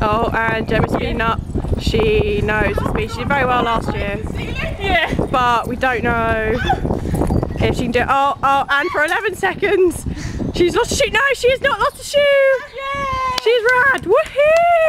Oh, and Gemma's been up. She knows the speed. She did very well last year. Yeah. But we don't know if she can do it. Oh, oh, and for 11 seconds. She's lost a shoe. No, she has not lost a shoe. Yay! She's rad. Woohoo!